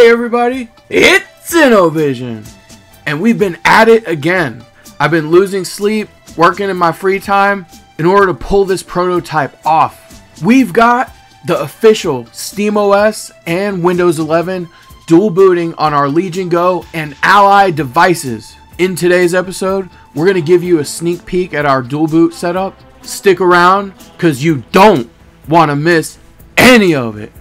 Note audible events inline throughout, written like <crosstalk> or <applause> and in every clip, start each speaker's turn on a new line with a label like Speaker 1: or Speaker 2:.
Speaker 1: Hey everybody, it's InnoVision, and we've been at it again. I've been losing sleep, working in my free time in order to pull this prototype off. We've got the official SteamOS and Windows 11 dual booting on our Legion Go and Ally devices. In today's episode, we're going to give you a sneak peek at our dual boot setup. Stick around because you don't want to miss any of it.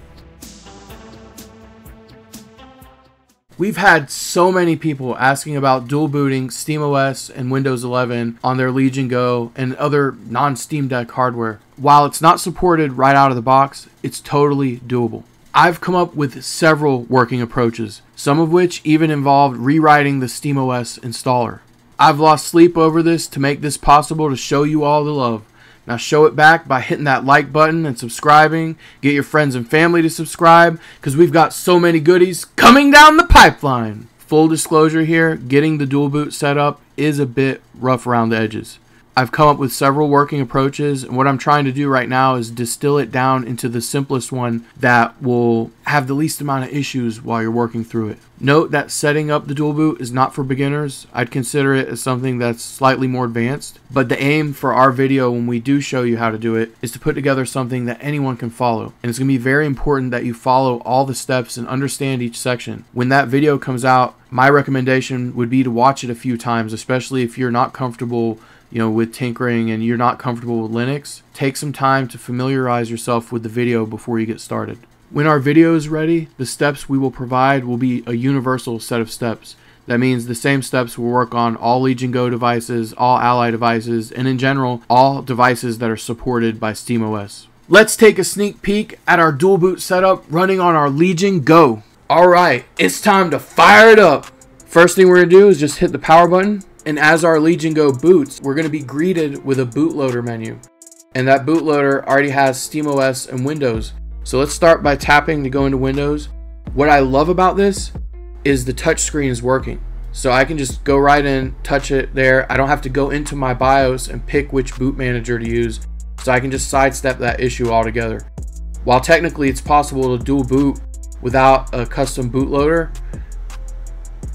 Speaker 1: We've had so many people asking about dual booting SteamOS and Windows 11 on their Legion Go and other non Steam Deck hardware. While it's not supported right out of the box, it's totally doable. I've come up with several working approaches, some of which even involved rewriting the SteamOS installer. I've lost sleep over this to make this possible to show you all the love. Now show it back by hitting that like button and subscribing. Get your friends and family to subscribe because we've got so many goodies coming down the pipeline. Full disclosure here, getting the dual boot set up is a bit rough around the edges. I've come up with several working approaches, and what I'm trying to do right now is distill it down into the simplest one that will have the least amount of issues while you're working through it. Note that setting up the dual boot is not for beginners. I'd consider it as something that's slightly more advanced, but the aim for our video when we do show you how to do it is to put together something that anyone can follow. And it's going to be very important that you follow all the steps and understand each section. When that video comes out, my recommendation would be to watch it a few times, especially if you're not comfortable you know, with tinkering and you're not comfortable with Linux, take some time to familiarize yourself with the video before you get started. When our video is ready, the steps we will provide will be a universal set of steps. That means the same steps will work on all Legion Go devices, all Ally devices, and in general, all devices that are supported by SteamOS. Let's take a sneak peek at our dual boot setup running on our Legion Go. Alright, it's time to fire it up. First thing we're going to do is just hit the power button and as our Legion Go boots, we're going to be greeted with a bootloader menu. And that bootloader already has SteamOS and Windows. So let's start by tapping to go into Windows. What I love about this is the touch screen is working. So I can just go right in, touch it there. I don't have to go into my BIOS and pick which boot manager to use. So I can just sidestep that issue altogether. While technically it's possible to dual boot without a custom bootloader,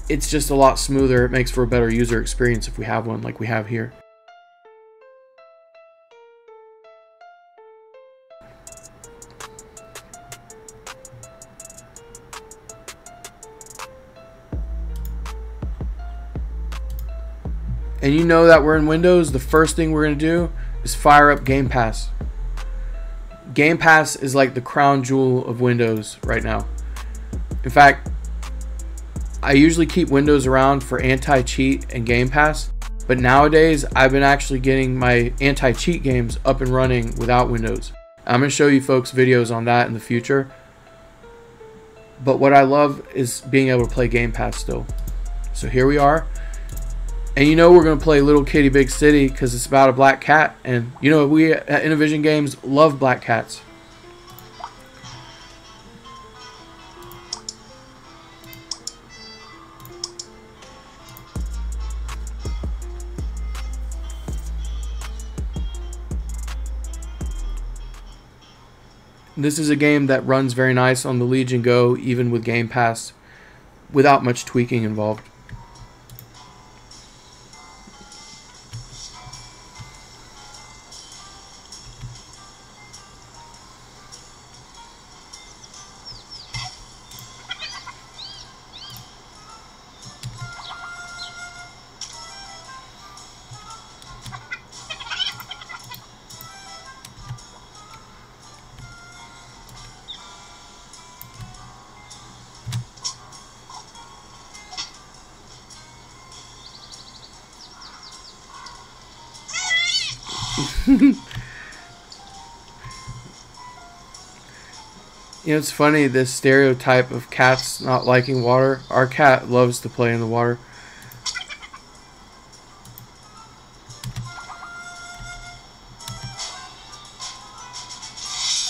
Speaker 1: it's just a lot smoother. It makes for a better user experience if we have one like we have here. And you know that we're in Windows, the first thing we're going to do is fire up Game Pass. Game Pass is like the crown jewel of Windows right now. In fact, I usually keep Windows around for anti-cheat and Game Pass, but nowadays I've been actually getting my anti-cheat games up and running without Windows. I'm going to show you folks videos on that in the future. But what I love is being able to play Game Pass still. So here we are. And you know we're going to play Little Kitty Big City because it's about a black cat. And you know we at InnoVision Games love black cats. This is a game that runs very nice on the Legion Go, even with Game Pass, without much tweaking involved. <laughs> you know, it's funny this stereotype of cats not liking water. Our cat loves to play in the water.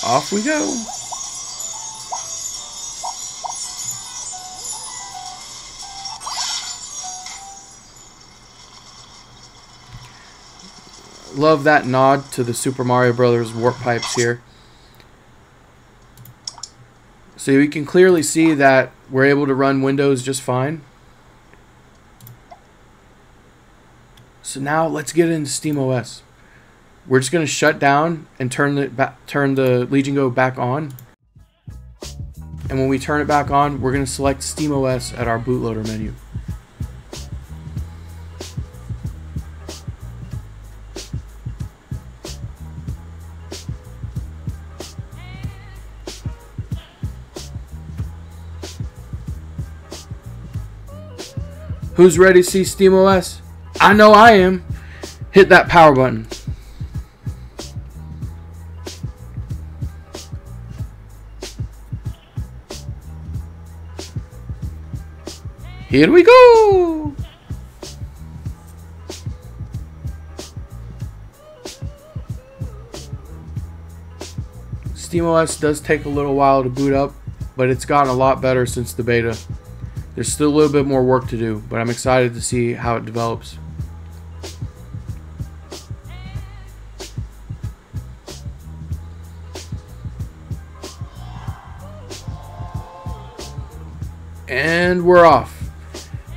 Speaker 1: Off we go. Love that nod to the Super Mario Brothers warp pipes here. So you can clearly see that we're able to run Windows just fine. So now let's get into SteamOS. We're just going to shut down and turn the turn the Legion Go back on. And when we turn it back on, we're going to select SteamOS at our bootloader menu. Who's ready to see SteamOS? I know I am. Hit that power button. Here we go! SteamOS does take a little while to boot up, but it's gotten a lot better since the beta. There's still a little bit more work to do, but I'm excited to see how it develops. And we're off.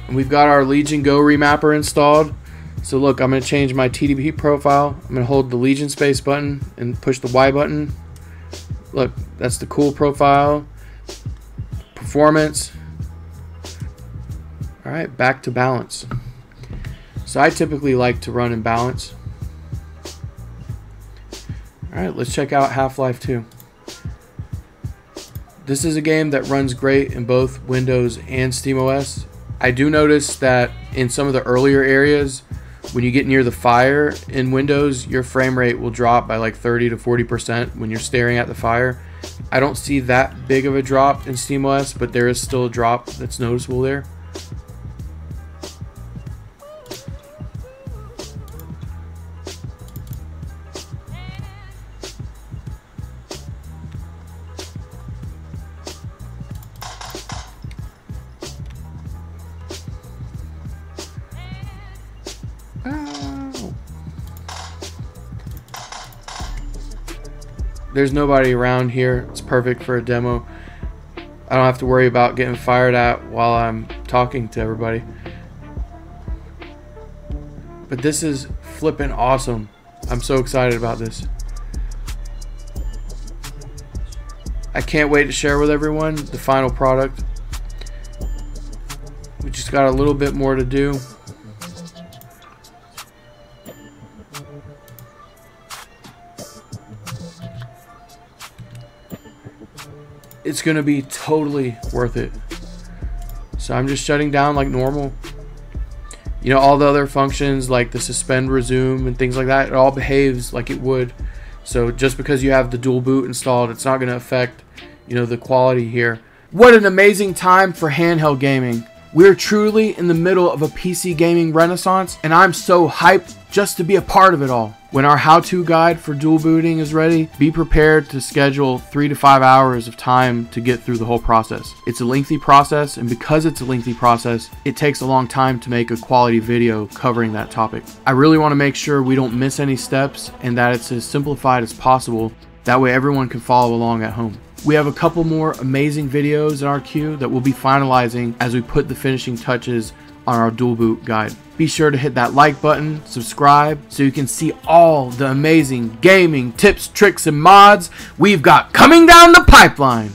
Speaker 1: And we've got our Legion Go remapper installed. So look, I'm going to change my TDP profile. I'm going to hold the Legion space button and push the Y button. Look, that's the cool profile. Performance. All right, back to balance. So I typically like to run in balance. All right, let's check out Half-Life 2. This is a game that runs great in both Windows and SteamOS. I do notice that in some of the earlier areas, when you get near the fire in Windows, your frame rate will drop by like 30 to 40% when you're staring at the fire. I don't see that big of a drop in SteamOS, but there is still a drop that's noticeable there. There's nobody around here. It's perfect for a demo. I don't have to worry about getting fired at while I'm talking to everybody. But this is flipping awesome. I'm so excited about this. I can't wait to share with everyone the final product. We just got a little bit more to do. It's going to be totally worth it. So I'm just shutting down like normal. You know, all the other functions like the suspend, resume, and things like that, it all behaves like it would. So just because you have the dual boot installed, it's not going to affect, you know, the quality here. What an amazing time for handheld gaming. We're truly in the middle of a PC gaming renaissance, and I'm so hyped just to be a part of it all. When our how-to guide for dual booting is ready, be prepared to schedule 3 to 5 hours of time to get through the whole process. It's a lengthy process, and because it's a lengthy process, it takes a long time to make a quality video covering that topic. I really want to make sure we don't miss any steps and that it's as simplified as possible. That way everyone can follow along at home. We have a couple more amazing videos in our queue that we'll be finalizing as we put the finishing touches on our dual boot guide. Be sure to hit that like button, subscribe, so you can see all the amazing gaming tips, tricks, and mods we've got coming down the pipeline.